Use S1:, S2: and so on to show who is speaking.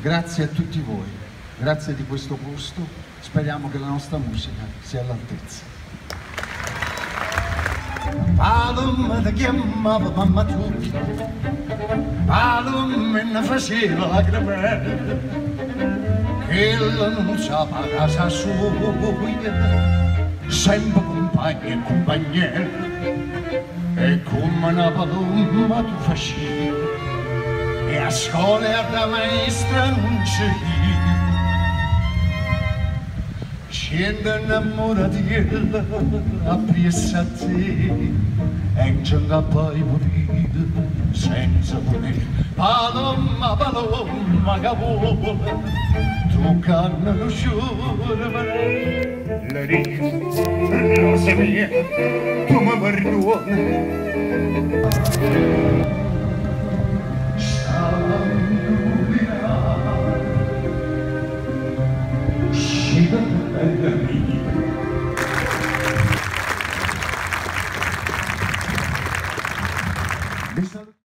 S1: Grazie a tutti voi, grazie di questo posto, speriamo che la nostra musica sia all'altezza.
S2: Palum da chiamava mamma tu, Palum ne faceva la crepere, che non sapeva casa sua, sempre compagni e compagnere, e come una palumma tu facevi, e a scuola da maestra non c'è Scende innamoratiella appresso a te e da poi morire senza voler. Palomma palomma che tu canna lo sciore le ricche rose mie tu mi perdoni
S1: Krishna.